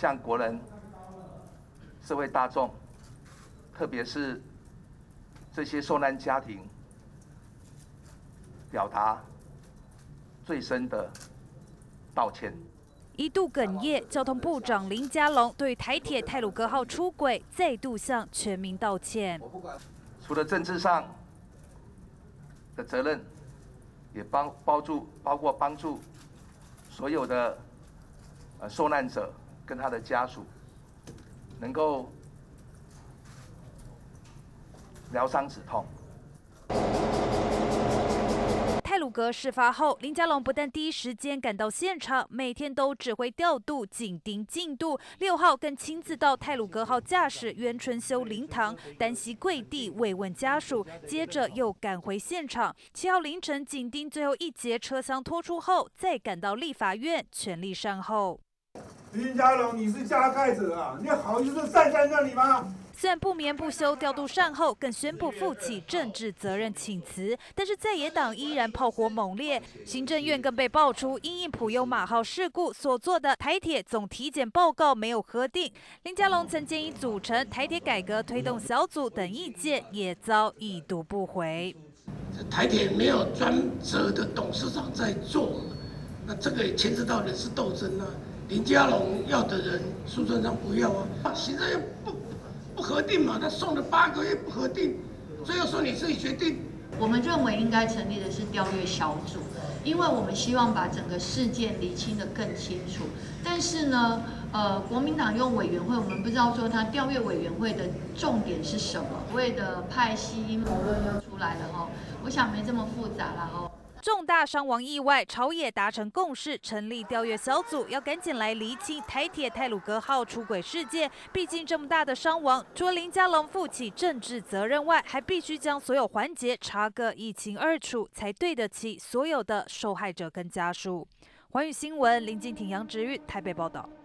向国人、社会大众，特别是这些受难家庭，表达最深的道歉。一度哽咽，交通部长林佳龙对台铁泰鲁格号出轨再度向全民道歉。除了政治上的责任，也帮帮助包括帮助所有的呃受难者跟他的家属，能够疗伤止痛。泰鲁格事发后，林佳龙不但第一时间赶到现场，每天都指挥调度、紧盯进度。六号更亲自到泰鲁格号驾驶袁春修灵堂，单膝跪地慰问家属，接着又赶回现场。七号凌晨紧盯最后一节车厢拖出后，再赶到立法院全力善后。林佳龙，你是加害者啊！你好意思站在那里吗？虽然不眠不休调度善后，更宣布负起政治责任请辞，但是在野党依然炮火猛烈。行政院更被爆出因应普悠马号事故所做的台铁总体检报告没有核定。林佳龙曾建议组成台铁改革推动小组等意见，也遭一读不回。台铁没有专责的董事长在做，那这个也牵涉到人事斗争啊。林佳龙要的人，苏村长不要啊，行政院不。不核定嘛？他送了八个月不核定，最后说你自己决定。我们认为应该成立的是调阅小组，因为我们希望把整个事件理清的更清楚。但是呢，呃，国民党用委员会，我们不知道说他调阅委员会的重点是什么，所谓的派系阴谋论又出来了哈。我想没这么复杂了哈。重大伤亡意外，朝野达成共识，成立调阅小组，要赶紧来厘清台铁泰鲁格号出轨事件。毕竟这么大的伤亡，除了林佳龙负起政治责任外，还必须将所有环节查个一清二楚，才对得起所有的受害者跟家属。环宇新闻林静婷、杨植玉台北报道。